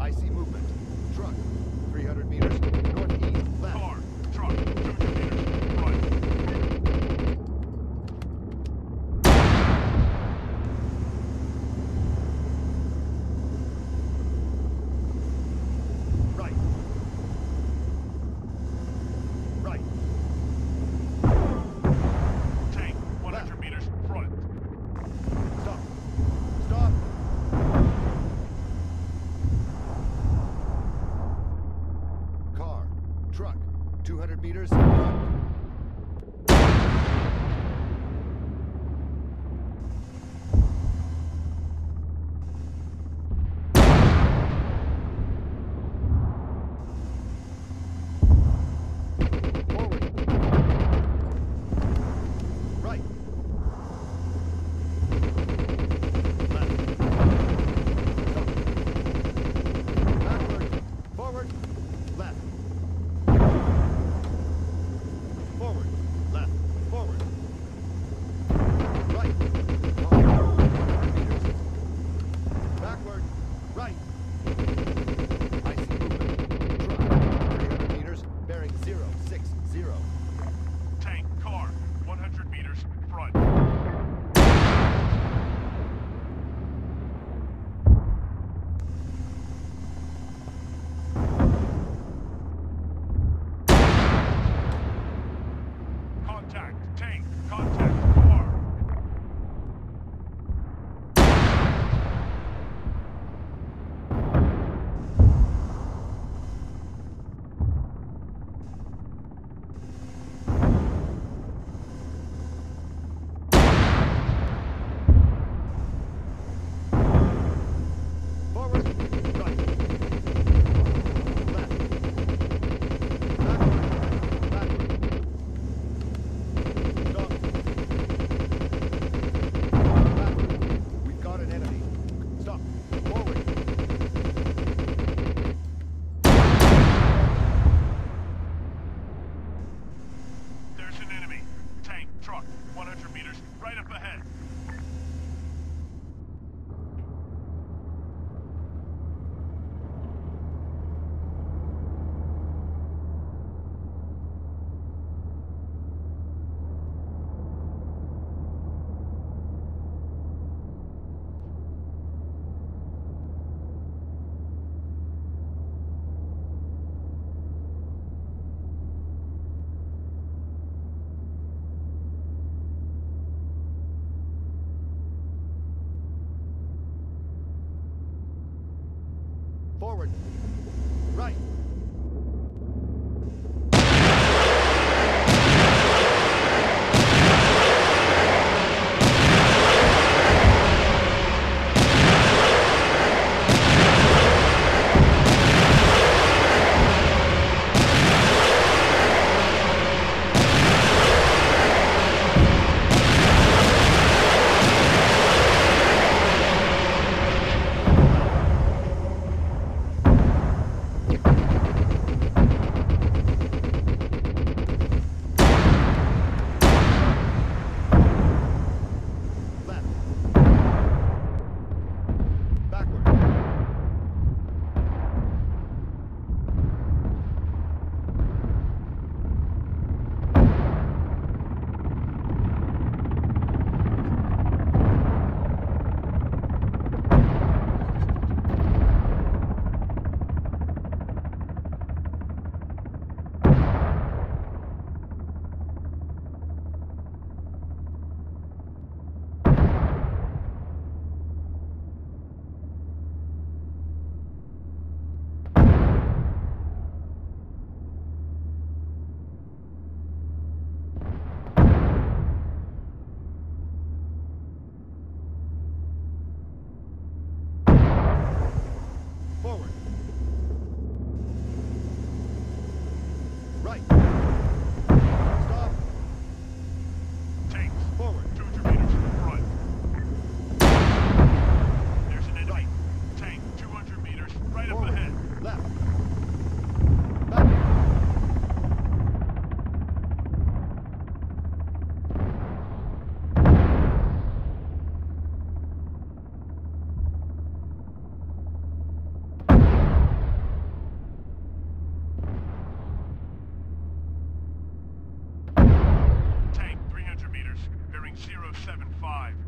I see movement. Truck. Forward. Right. 075.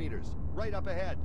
Meters. Right up ahead.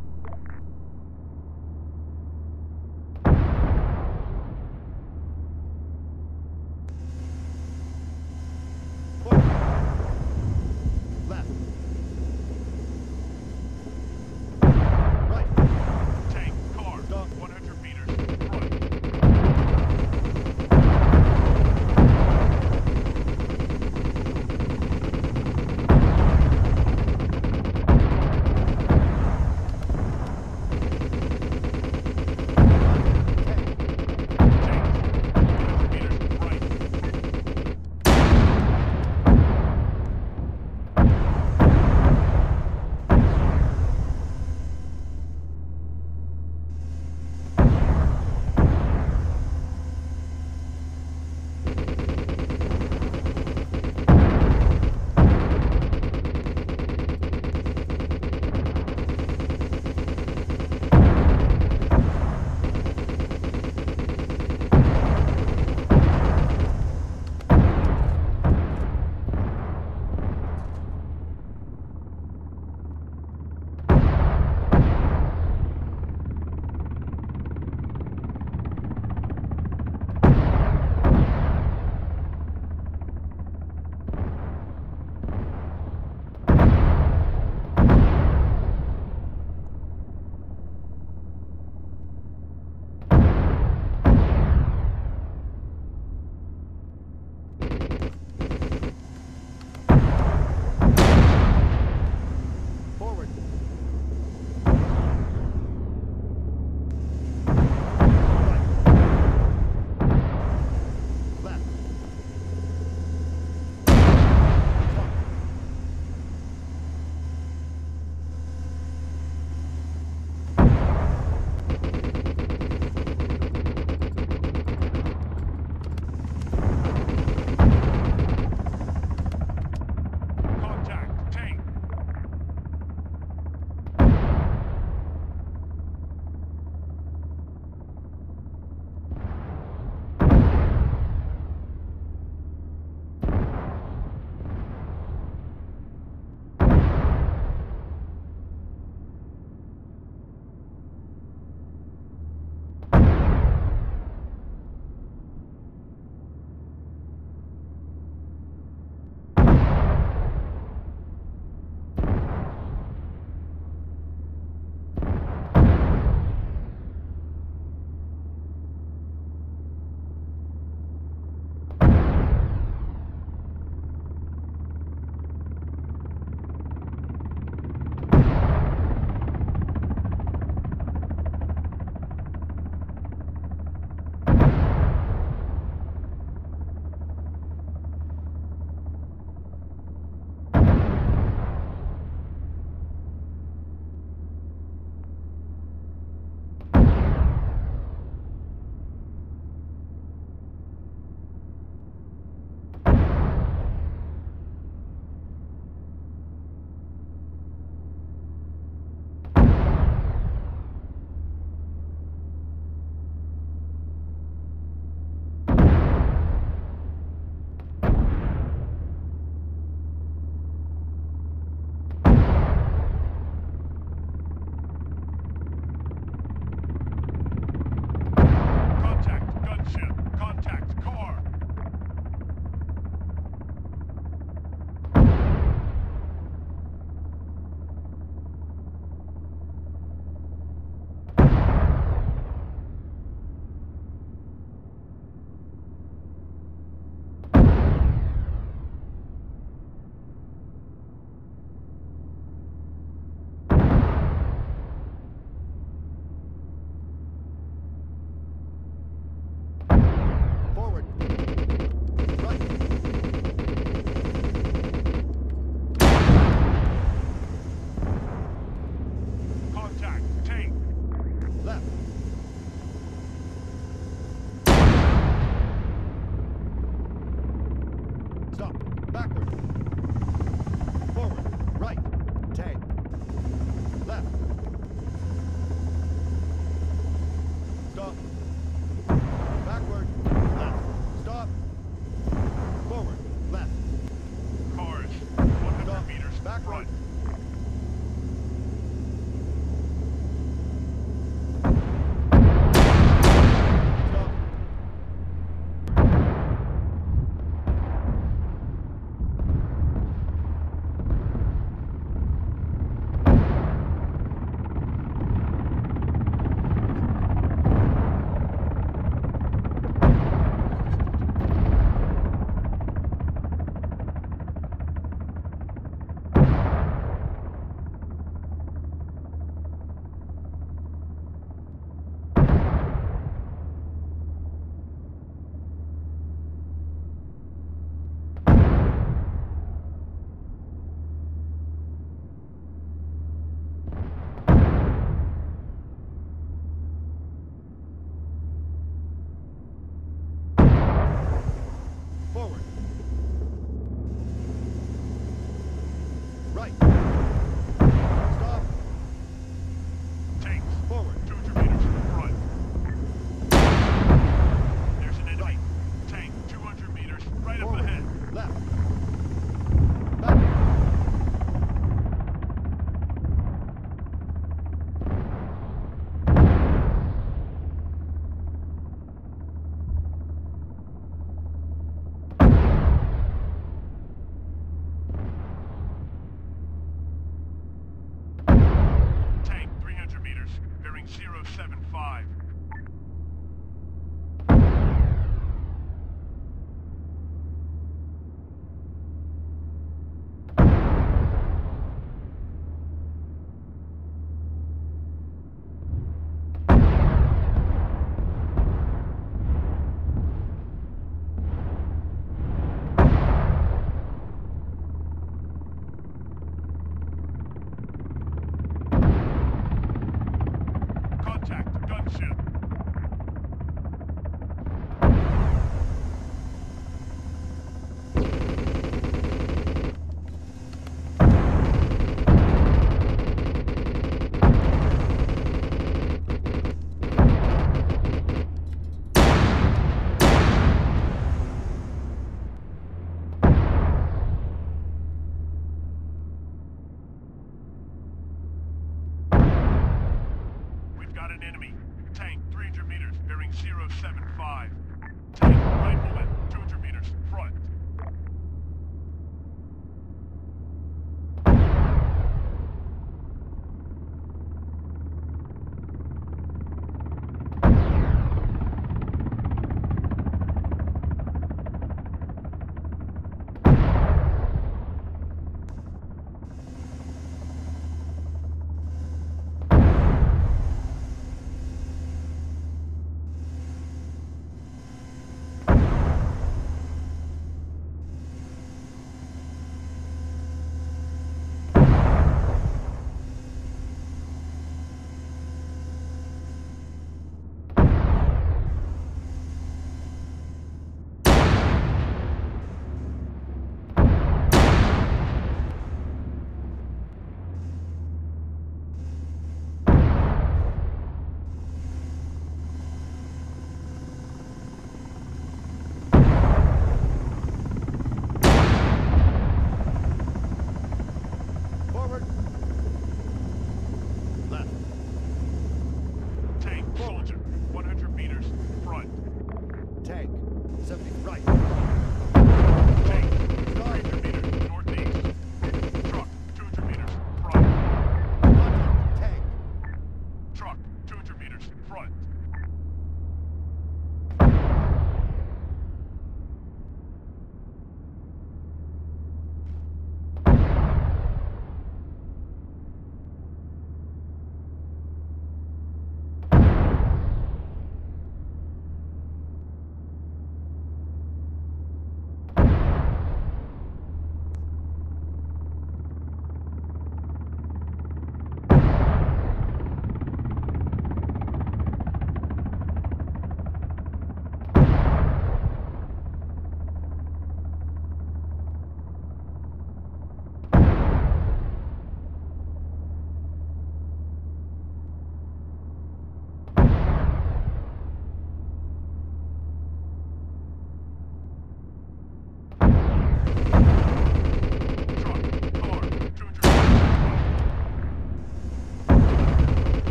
075.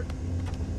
Lord.